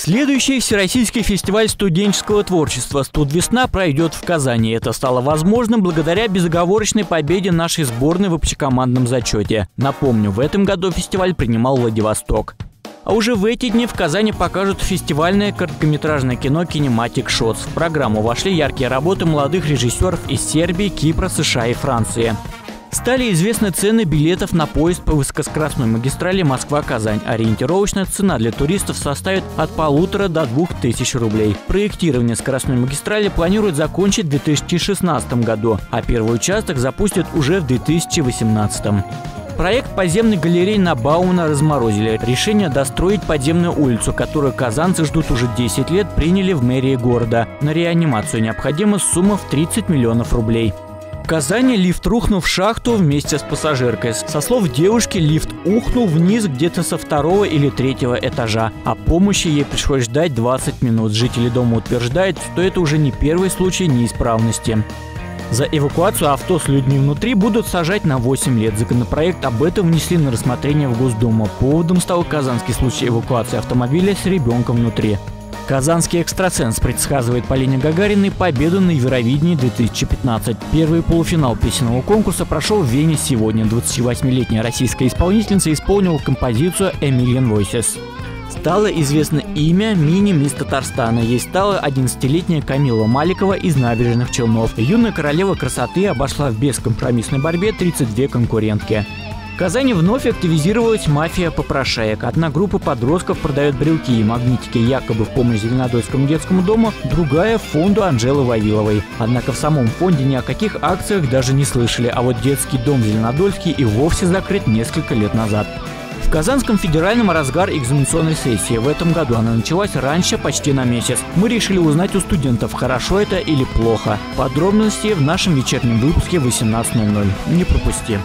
Следующий Всероссийский фестиваль студенческого творчества «Студвесна» пройдет в Казани. Это стало возможным благодаря безоговорочной победе нашей сборной в общекомандном зачете. Напомню, в этом году фестиваль принимал Владивосток. А уже в эти дни в Казани покажут фестивальное короткометражное кино «Кинематик Шотс». В программу вошли яркие работы молодых режиссеров из Сербии, Кипра, США и Франции. Стали известны цены билетов на поезд по высокоскоростной магистрали Москва-Казань. Ориентировочная цена для туристов составит от полутора до двух тысяч рублей. Проектирование скоростной магистрали планируют закончить в 2016 году, а первый участок запустят уже в 2018. Проект подземной галереи на Баумана разморозили. Решение достроить подземную улицу, которую казанцы ждут уже 10 лет, приняли в мэрии города. На реанимацию необходима сумма в 30 миллионов рублей. Казани лифт рухнул в шахту вместе с пассажиркой. Со слов девушки, лифт ухнул вниз где-то со второго или третьего этажа. а помощи ей пришлось ждать 20 минут. Жители дома утверждают, что это уже не первый случай неисправности. За эвакуацию авто с людьми внутри будут сажать на 8 лет. Законопроект об этом внесли на рассмотрение в Госдуму. Поводом стал казанский случай эвакуации автомобиля с ребенком внутри. Казанский экстрасенс предсказывает Полине Гагариной победу на Евровидении 2015. Первый полуфинал песенного конкурса прошел в Вене сегодня. 28-летняя российская исполнительница исполнила композицию «Эмилиан Voices». Стало известно имя мини-мисс Татарстана. Ей стала 11-летняя Камила Маликова из набережных Челнов. Юная королева красоты обошла в бескомпромиссной борьбе 32 конкурентки. Казани вновь активизировалась мафия попрошаек. Одна группа подростков продает брелки и магнитики якобы в помощь Зеленодольскому детскому дому, другая – фонду Анжелы Вавиловой. Однако в самом фонде ни о каких акциях даже не слышали, а вот детский дом Зеленодольский и вовсе закрыт несколько лет назад. В Казанском федеральном разгар экзаменационной сессии. В этом году она началась раньше почти на месяц. Мы решили узнать у студентов, хорошо это или плохо. Подробности в нашем вечернем выпуске 18.00. Не пропусти.